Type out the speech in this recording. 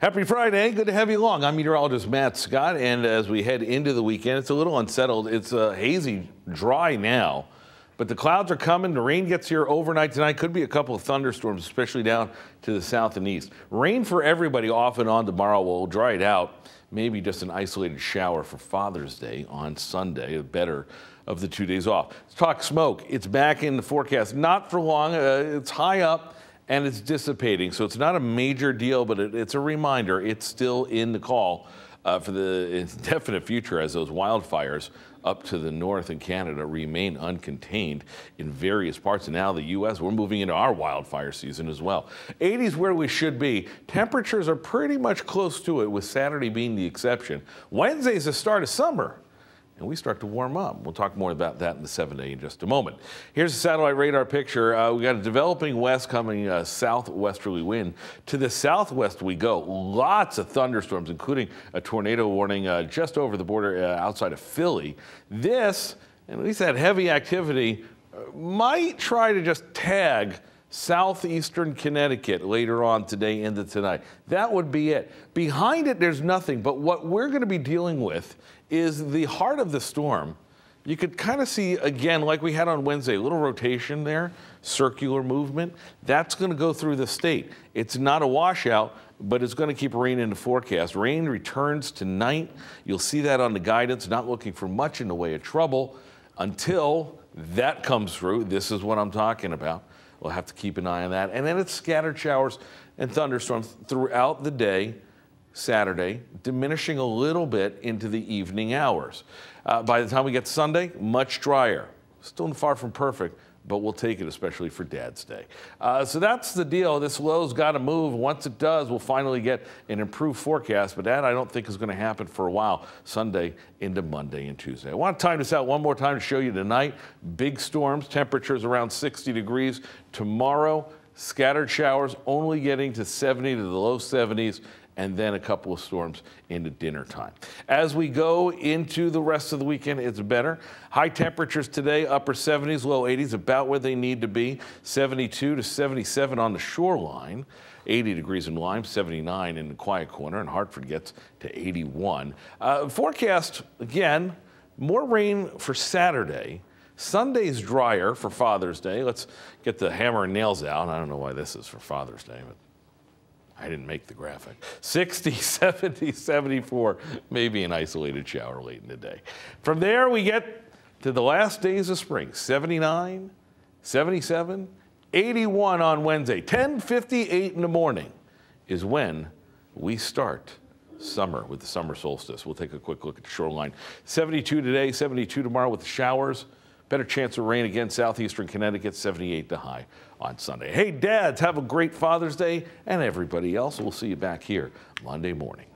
Happy Friday. Good to have you along. I'm meteorologist Matt Scott, and as we head into the weekend, it's a little unsettled. It's uh, hazy, dry now, but the clouds are coming. The rain gets here overnight tonight. Could be a couple of thunderstorms, especially down to the south and east. Rain for everybody off and on tomorrow. We'll dry it out. Maybe just an isolated shower for Father's Day on Sunday, the better of the two days off. Let's talk smoke. It's back in the forecast. Not for long. Uh, it's high up and it's dissipating. So it's not a major deal, but it, it's a reminder. It's still in the call uh, for the indefinite future as those wildfires up to the north in Canada remain uncontained in various parts. And now the U.S., we're moving into our wildfire season as well. 80s where we should be. Temperatures are pretty much close to it, with Saturday being the exception. Wednesday's the start of summer and we start to warm up. We'll talk more about that in the seven day in just a moment. Here's a satellite radar picture. Uh, we got a developing west coming uh, southwesterly wind. To the southwest we go. Lots of thunderstorms, including a tornado warning uh, just over the border uh, outside of Philly. This, and at least that heavy activity, uh, might try to just tag southeastern Connecticut later on today into tonight. That would be it. Behind it, there's nothing, but what we're going to be dealing with is the heart of the storm. You could kind of see, again, like we had on Wednesday, a little rotation there, circular movement. That's going to go through the state. It's not a washout, but it's going to keep rain in the forecast. Rain returns tonight. You'll see that on the guidance, not looking for much in the way of trouble until that comes through. This is what I'm talking about. We'll have to keep an eye on that. And then it's scattered showers and thunderstorms throughout the day. Saturday, diminishing a little bit into the evening hours. Uh, by the time we get Sunday, much drier. Still far from perfect, but we'll take it, especially for Dad's Day. Uh, so that's the deal. This low's got to move. Once it does, we'll finally get an improved forecast, but that I don't think is going to happen for a while, Sunday into Monday and Tuesday. I want to time this out one more time to show you tonight. Big storms, temperatures around 60 degrees. Tomorrow, scattered showers only getting to 70 to the low 70s and then a couple of storms into dinner time. As we go into the rest of the weekend, it's better. High temperatures today, upper 70s, low 80s, about where they need to be. 72 to 77 on the shoreline. 80 degrees in Lyme, 79 in the quiet corner, and Hartford gets to 81. Uh, forecast, again, more rain for Saturday. Sunday's drier for Father's Day. Let's get the hammer and nails out. I don't know why this is for Father's Day, but I didn't make the graphic. 60, 70, 74, maybe an isolated shower late in the day. From there, we get to the last days of spring 79, 77, 81 on Wednesday. 10:58 in the morning is when we start summer with the summer solstice. We'll take a quick look at the shoreline. 72 today, 72 tomorrow with the showers. Better chance of rain again, southeastern Connecticut, 78 to high on Sunday. Hey, dads, have a great Father's Day, and everybody else, we'll see you back here Monday morning.